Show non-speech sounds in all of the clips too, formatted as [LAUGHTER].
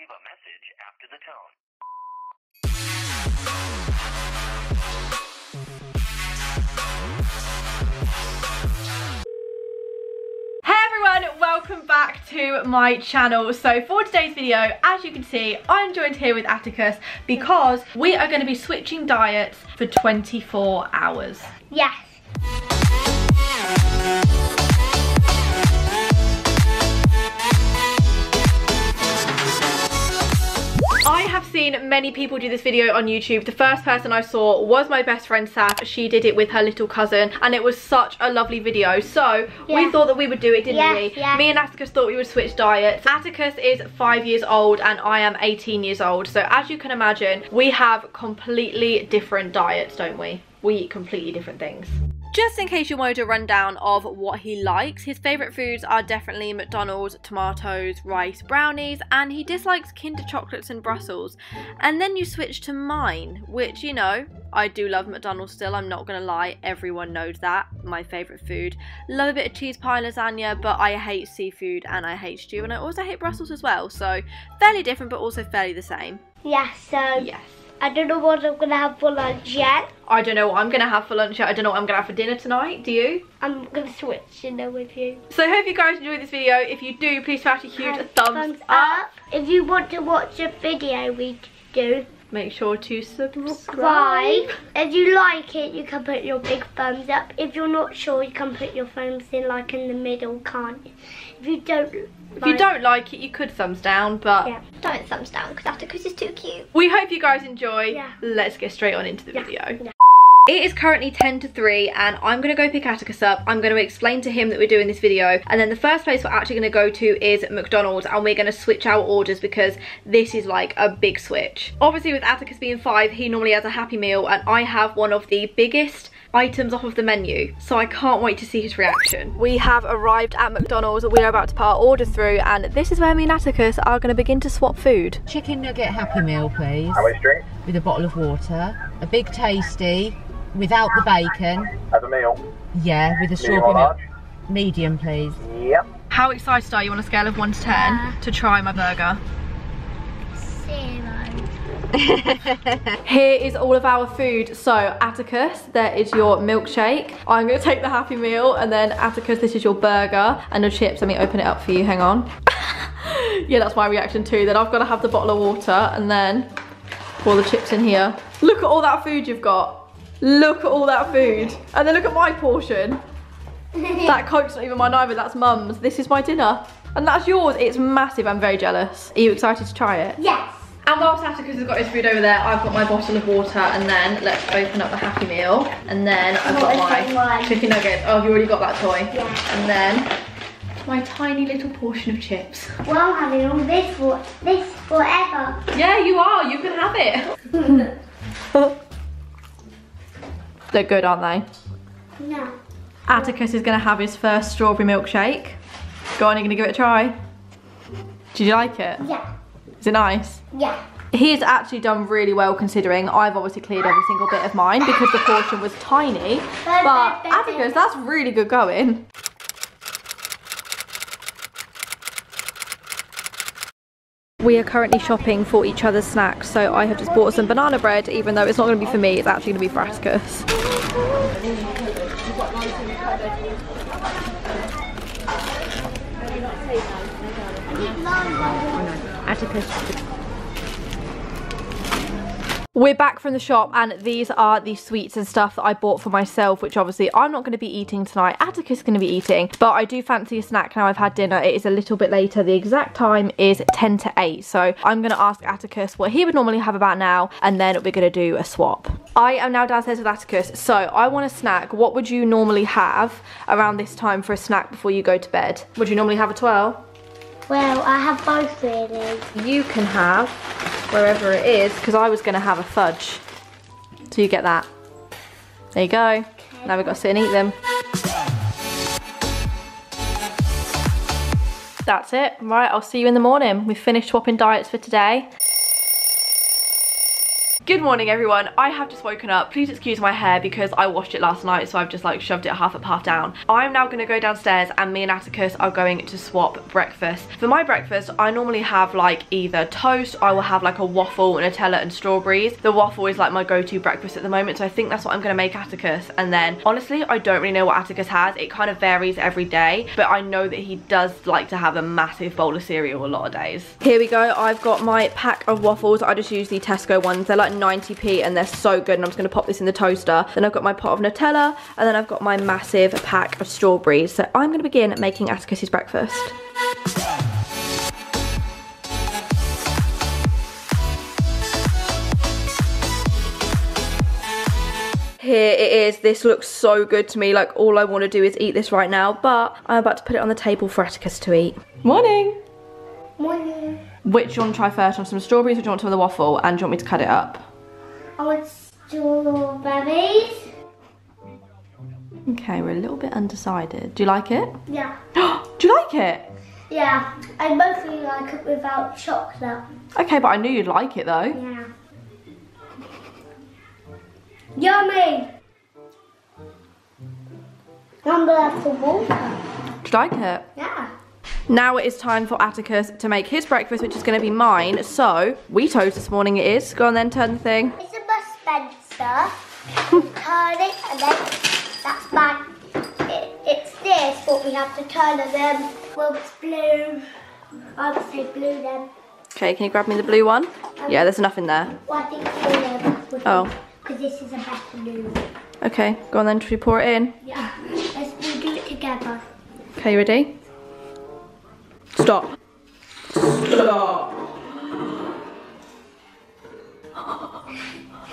leave a message after the tone. Hey everyone, welcome back to my channel. So for today's video, as you can see, I'm joined here with Atticus because we are going to be switching diets for 24 hours. Yes. Have seen many people do this video on YouTube. The first person I saw was my best friend Saf. She did it with her little cousin and it was such a lovely video. So we thought that we would do it, didn't Yeah, we? yeah. Me and Atticus thought we would switch diets. Atticus is five years old and I am 18 years old. So as you can imagine, we have completely different diets, don't we? We eat completely different things. Just in case you wanted a rundown of what he likes, his favourite foods are definitely McDonald's, tomatoes, rice, brownies, and he dislikes Kinder Chocolates and Brussels. And then you switch to mine, which, you know, I do love McDonald's still, I'm not gonna lie, everyone knows that. My favourite food. Love a bit of cheese pie lasagna, but I hate seafood and I hate stew, and I also hate Brussels as well, so fairly different but also fairly the same. Yes, so Yes. I don't know what I'm gonna have for lunch yet. I don't know what I'm gonna have for lunch yet, I don't know what I'm gonna have for dinner tonight, do you? I'm gonna switch dinner with you. So I hope you guys enjoyed this video. If you do, please smash a huge And thumbs, up. If you want to watch a video we do, Make sure to subscribe. If you like it, you can put your big thumbs up. If you're not sure, you can put your thumbs in like in the middle, can't you? If you don't If you don't like it, you could thumbs down, but Yeah. Don't thumbs down because Atticus is too cute. we hope you guys enjoy. Yeah. Let's get straight on into the Yeah. video. Yeah. It is currently 10 to 3 and I'm going to go pick Atticus up. I'm going to explain to him that we're doing this video and then the first place we're actually going to go to is McDonald's and we're going to switch our orders because this is like a big switch. Obviously with Atticus being 5 he normally has a Happy Meal and I have one of the biggest items off of the menu so I can't wait to see his reaction. We have arrived at McDonald's, we are about to put our order through and this is where me and Atticus are going to begin to swap food. Chicken nugget Happy Meal, please, How much drink? with a bottle of water. A big tasty, without the bacon. As a meal. Yeah, with a Medium or strawberry large? milk. Medium, please. Yep. How excited are you on a scale of 1 to 10 uh, to try my burger? Zero. [LAUGHS] Here is all of our food. So Atticus, there is your milkshake. I'm gonna take the Happy Meal and then Atticus, this is your burger and your chips. Let me open it up for you, hang on. [LAUGHS] yeah, that's my reaction too. Then I've gotta have the bottle of water and then pour the chips in here. Look at all that food you've got. Look at all that food. And then look at my portion. [LAUGHS] That Coke's not even mine either, that's mum's. This is my dinner. And that's yours. It's massive, I'm very jealous. Are you excited to try it? Yes. And whilst Atticus has got his food over there, I've got my bottle of water and then let's open up the Happy Meal. And then I've got What is that my chicken nuggets. Oh, have you already got that toy? Yeah. And then my tiny little portion of chips. Well, I'm having all this for this forever. Yeah, you are. You can have it. [LAUGHS] They're good, aren't they? No. Atticus is going to have his first strawberry milkshake. Go on, you're going to give it a try. Did you like it? Yeah. Is it nice? Yeah. He's actually done really well considering I've obviously cleared every single bit of mine because the portion was tiny. But Atticus, that's really good going. We are currently shopping for each other's snacks, so I have just bought some banana bread, even though it's not going to be for me, it's actually going to be for Atticus. Atticus. We're back from the shop and these are the sweets and stuff that I bought for myself, which obviously I'm not going to be eating tonight. Atticus is going to be eating, but I do fancy a snack now I've had dinner. It is a little bit later. The exact time is 10 to 8. So I'm going to ask Atticus what he would normally have about now and then we're going to do a swap. I am now downstairs with Atticus. So I want a snack. What would you normally have around this time for a snack before you go to bed? Would you normally have a twirl? Well, I have both really. You can have wherever it is because I was going to have a fudge. So you get that. There you go. Now we've got to sit and eat them. That's it. Right, I'll see you in the morning. We've finished swapping diets for today. Good morning everyone. I have just woken up. Please excuse my hair because I washed it last night so I've just like shoved it half up half down. I'm now going to go downstairs and me and Atticus are going to swap breakfast. For my breakfast I normally have like either toast, I will have like a waffle, Nutella and strawberries. The waffle is like my go-to breakfast at the moment so I think that's what I'm going to make Atticus and then honestly I don't really know what Atticus has. It kind of varies every day but I know that he does like to have a massive bowl of cereal a lot of days. Here we go. I've got my pack of waffles. I just use the Tesco ones. They're like 90p and they're so good and I'm just going to pop this in the toaster. Then I've got my pot of Nutella and then I've got my massive pack of strawberries. So I'm going to begin making Atticus's breakfast. Here it is. This looks so good to me. Like all I want to do is eat this right now. But I'm about to put it on the table for Atticus to eat. Morning. Morning. Which do you want to try first? On some strawberries or do you want some of the waffle? And do you want me to cut it up? Strawberries. Okay, we're a little bit undecided. Do you like it? Yeah. [GASPS] do you like it? Yeah. I mostly like it without chocolate. Okay, but I knew you'd like it though. Yeah. Yummy. For water. Do you like it? Yeah. Now it is time for Atticus to make his breakfast, which is going to be mine. So, Weetos this morning it is. Go on then, turn the thing. It's a bus Spencer. turn it and then that's mine. It, it's this what we have to turn and then well it's blue. I would say blue then. Okay, can you grab me the blue one? Um, yeah, there's enough in there. Well, I think blue would oh. be- Oh. Because this is a better blue. Okay, go on then, should we pour it in? Yeah. Let's we'll do it together. Okay, you ready? Stop. Stop.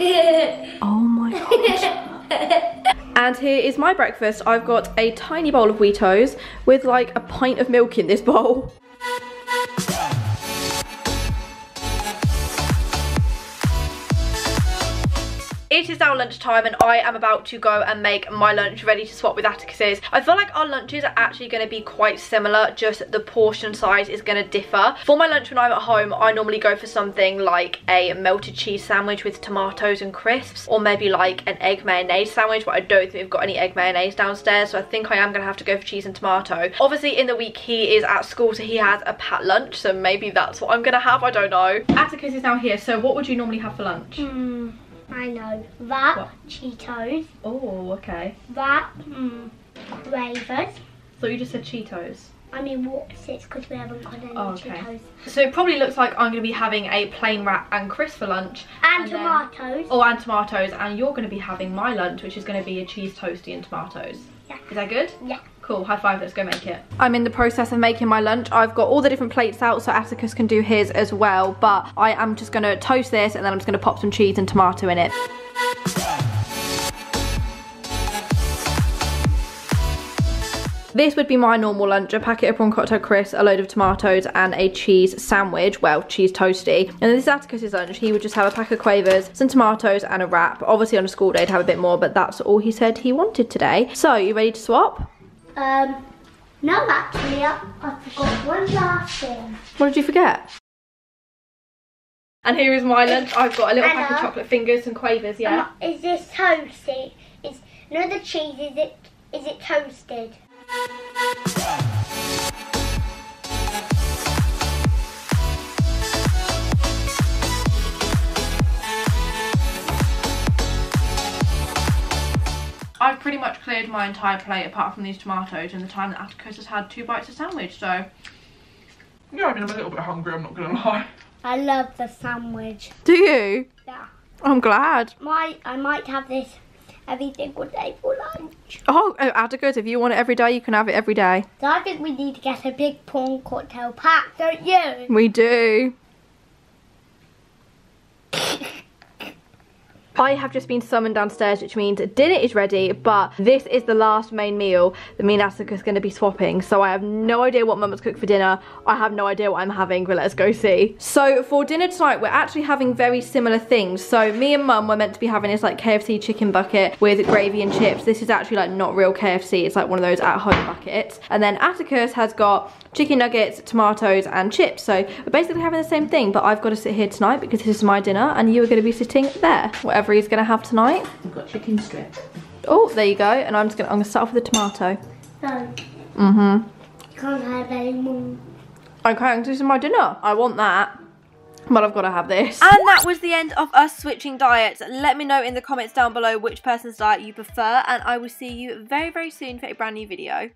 Oh my god. and here is my breakfast. I've got a tiny bowl of Weetos with like a pint of milk in this bowl. It is now lunchtime and I am about to go and make my lunch ready to swap with Atticus's. I feel like our lunches are actually going to be quite similar, just the portion size is going to differ. For my lunch when I'm at home, I normally go for something like a melted cheese sandwich with tomatoes and crisps, or maybe like an egg mayonnaise sandwich, but I don't think we've got any egg mayonnaise downstairs, so I think I am going to have to go for cheese and tomato. Obviously in the week he is at school, so he has a pat lunch, so maybe that's what I'm going to have, I don't know. Atticus is now here, so what would you normally have for lunch? Hmm. I know. That What? Cheetos. Oh, okay. That hmm. Ravers. So you just said Cheetos. I mean what's it because we haven't got any Oh, okay. Cheetos. So it probably looks like I'm going to be having a plain wrap and crisp for lunch. And, then- tomatoes. Oh, and tomatoes. And you're going to be having my lunch, which is going to be a cheese toasty and tomatoes. Yeah. Is that good? Yeah. Cool, high five, let's go make it. I'm in the process of making my lunch. I've got all the different plates out so Atticus can do his as well, but I am just gonna toast this and then I'm just gonna pop some cheese and tomato in it. This would be my normal lunch, a packet of prawn cocktail crisps, a load of tomatoes and a cheese sandwich, well, cheese toasty. And this is Atticus's lunch. He would just have a pack of quavers, some tomatoes and a wrap. Obviously on a school day to have a bit more, but that's all he said he wanted today. So, you ready to swap? Um no actually I, I forgot one last thing. What did you forget? And here is my lunch. I've got a little pack of chocolate fingers and quavers, yeah. Um, is this toasty? Is you know the cheese, is it is it toasted? I've pretty much cleared my entire plate apart from these tomatoes in the time that Atticus has had two bites of sandwich, so. Yeah, I mean, I'm a little bit hungry, I'm not gonna lie. I love the sandwich. Do you? Yeah. I'm glad. Might I might have this every single day for lunch. Oh, oh, Atticus, if you want it every day, you can have it every day. So I think we need to get a big prawn cocktail pack, don't you? We do. I have just been summoned downstairs, which means dinner is ready, but this is the last main meal that me and Atticus is going to be swapping. So I have no idea what Mum's cooked for dinner. I have no idea what I'm having, but let's go see. So for dinner tonight, we're actually having very similar things. So me and Mum were meant to be having this like KFC chicken bucket with gravy and chips. This is actually like not real KFC. It's like one of those at home buckets. And then Atticus has got chicken nuggets, tomatoes and chips. So we're basically having the same thing, but I've got to sit here tonight because this is my dinner and you are going to be sitting there. Whatever he's going to have tonight. We've got chicken strips. Oh, there you go. And I'm just going to, I'm going to start off with the tomato. No, Mm-hmm. you can't have any more. Okay, this is my dinner. I want that. But I've got to have this. And that was the end of us switching diets. Let me know in the comments down below which person's diet you prefer. And I will see you very, very soon for a brand new video.